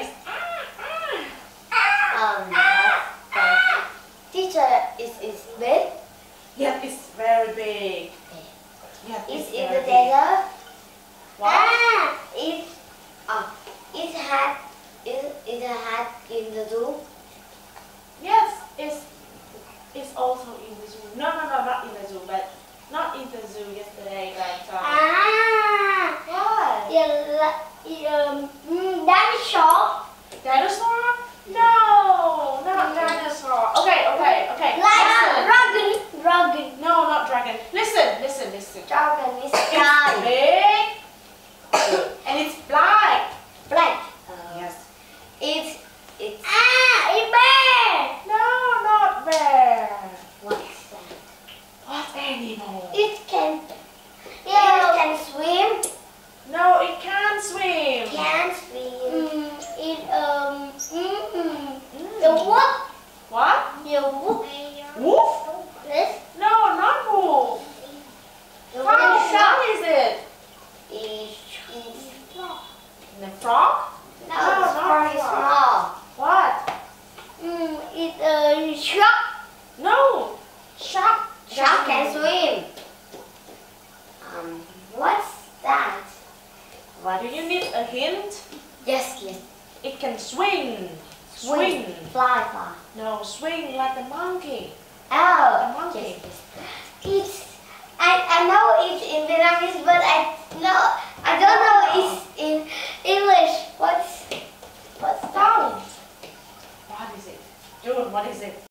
is. Um, the teacher is is big. Yes, it's very big. Yes, It's it's in the desert. What? Ah, it, uh, it had, it, it had in the zoo. Yes, it's it's also in the zoo. No, no, no, not in the zoo, but not in the zoo yesterday, but uh, Ah, what? yeah, yeah, um, mm, dinosaur. Dinosaur? No, not dinosaur. Okay, okay, okay. Like dragon, dragon, No, not dragon. Listen, listen, listen. dragon is It's big and it's black. Black. Yes. It's, it's. Ah, it's bear. No, not bear. What's that? What animal? It can, yeah, it can swim. No, it can't swim. Can swim. Mm, it um, mm, Mm. The wolf, What? the wolf. Wolf? This, No, not wolf. the How what is it? is The frog? no, No, it's not very small. What? Mm, it uh, shark. No. Shark. Shark can swim. Um, what's that? What? Do you need a hint? Yes, yes. It can swing. Swing. Swing. Fly, fly. No, swing like a monkey. Oh, A monkey. yes, yes. It's. I, I know it's in Vietnamese, but I know I don't know it's in English. What's what's that? What is it? June, what is it?